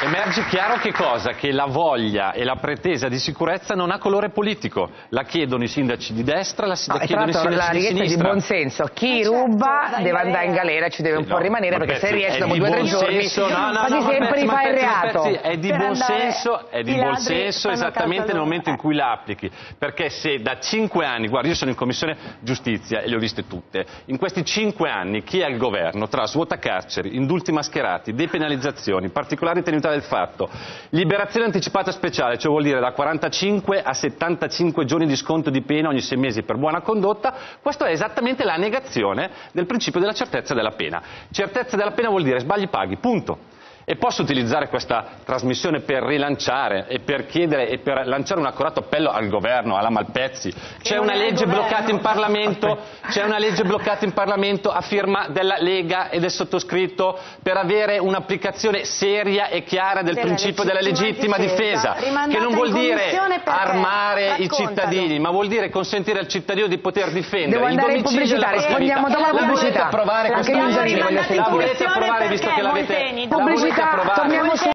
Emerge chiaro che cosa? Che la voglia e la pretesa di sicurezza non ha colore politico. La chiedono i sindaci di destra, la, no, la chiedono i sindaci la di sinistra. di buonsenso. Chi certo, ruba deve andare in galera, ci deve un po' rimanere perché se riesce dopo due o tre giorni senso, no, no, quasi sempre rifà il reato. è di buon senso, è di buon senso esattamente nel momento in cui la applichi. Perché se da cinque anni, guarda io sono in commissione giustizia e le ho viste tutte, in questi cinque anni chi è al governo tra svuota carceri, indulti mascherati, depenalizzazioni, particolari tenuità del fatto, Liberazione anticipata speciale, cioè vuol dire da 45 a 75 giorni di sconto di pena ogni sei mesi per buona condotta, questa è esattamente la negazione del principio della certezza della pena. Certezza della pena vuol dire sbagli paghi, punto. E posso utilizzare questa trasmissione per rilanciare e per chiedere e per lanciare un accurato appello al governo, alla Malpezzi. C'è una legge bloccata in Parlamento, c'è una legge bloccata in Parlamento a firma della Lega e del sottoscritto per avere un'applicazione seria e chiara del principio della legittima difesa, che non vuol dire armare i cittadini, ma vuol dire consentire al cittadino di poter difendere Devo il domicilio e la rispondiamo dopo la pubblicità. La volete approvare questa legge? La volete approvare visto che l'avete pubblicità, torniamo su